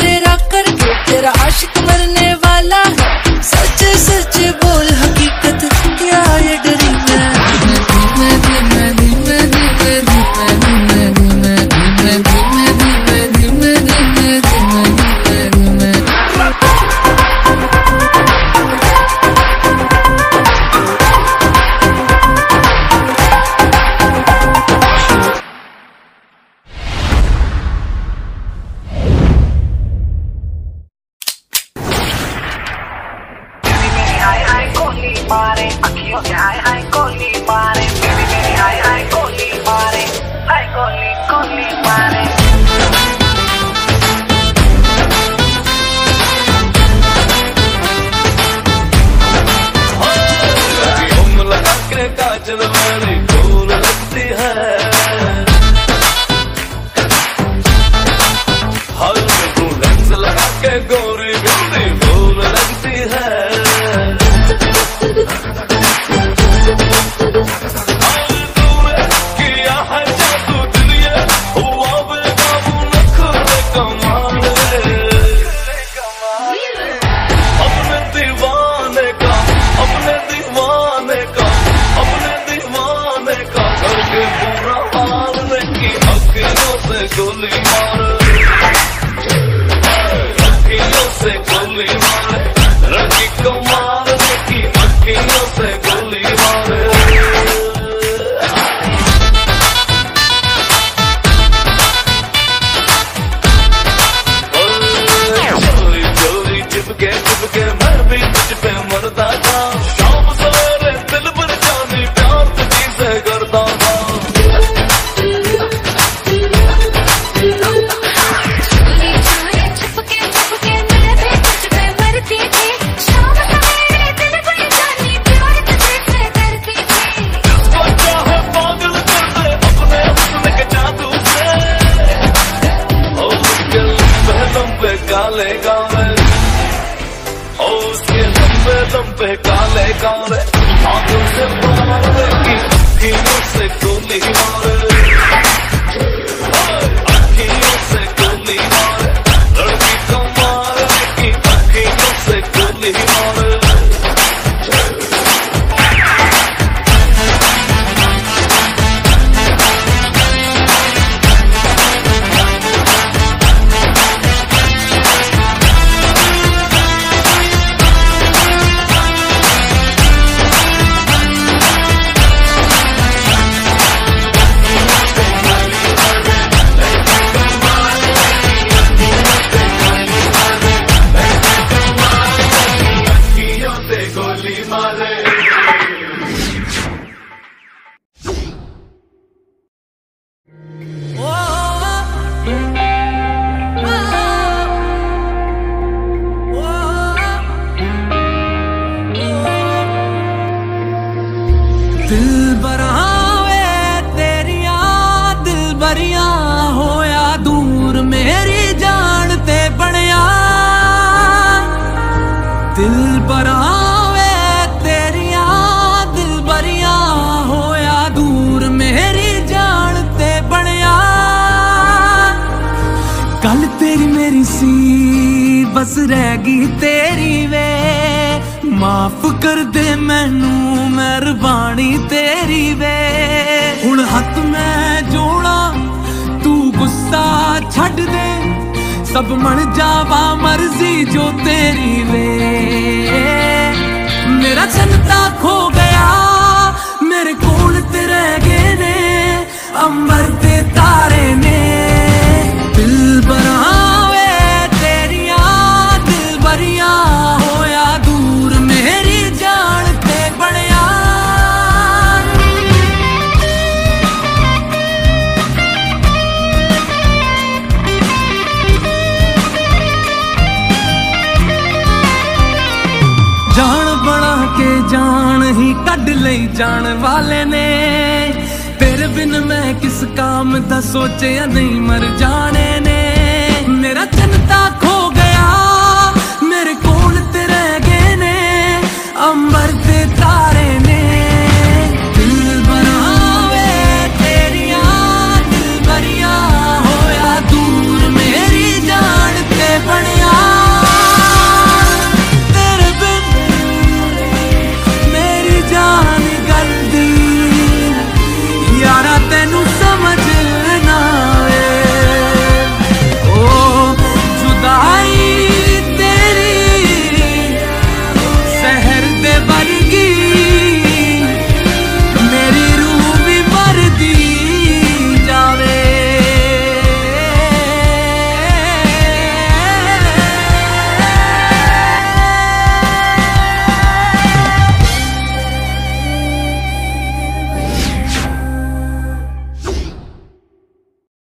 तेरा करके दो तेरा आशिक मरने वाला सच सच बोल, हकीकत क्या ये डरी मैं? Guy, I call me. dolu पे काले काले आँखों से ਦਿਲ ਬਰਾਵੇ ਤੇਰੀਆਂ ਦਿਲ ਬਰੀਆਂ ਹੋਇਆ ਦੂਰ ਮੇਰੀ ਜਾਨ ਤੇ ਬਣਿਆ ਦਿਲ ਬਰਾ ਬਸ ਰਹਿ ਗਈ ਤੇਰੀ ਵੇ। ਮਾਫ ਕਰ ਦੇ ਮੈਨੂੰ ਮਿਹਰਬਾਨੀ ਤੇਰੀ ਵੇ। ਹੁਣ ਹੱਥ ਮੈਂ ਜੋੜਾਂ, ਤੂੰ ਗੁੱਸਾ ਛੱਡ ਦੇ। ਸਭ ਮਣ ਜਾਵਾ ਮਰਜ਼ੀ ਜੋ ਤੇਰੀ ਵੇ। ਮੇਰਾ ਚੰਤਾ ਖੋ ਗਿਆ, ਮੇਰੇ ਕੋਲ ਤੇ ਰਹਿ ਗਏ ਨੇ। ਅੰਮ੍ਰਿਤ ਹੀ ਕੱਢ ਲਈ ਜਾਣ ਵਾਲੇ ਨੇ। ਤੇਰੇ ਬਿਨ ਮੈਂ ਕਿਸ ਕਾਮ ਦਾ ਸੋਚਿਆ ਨਹੀਂ ਮਰ ਜਾਣੇ ਨੇ।